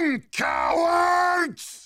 Run, cowards!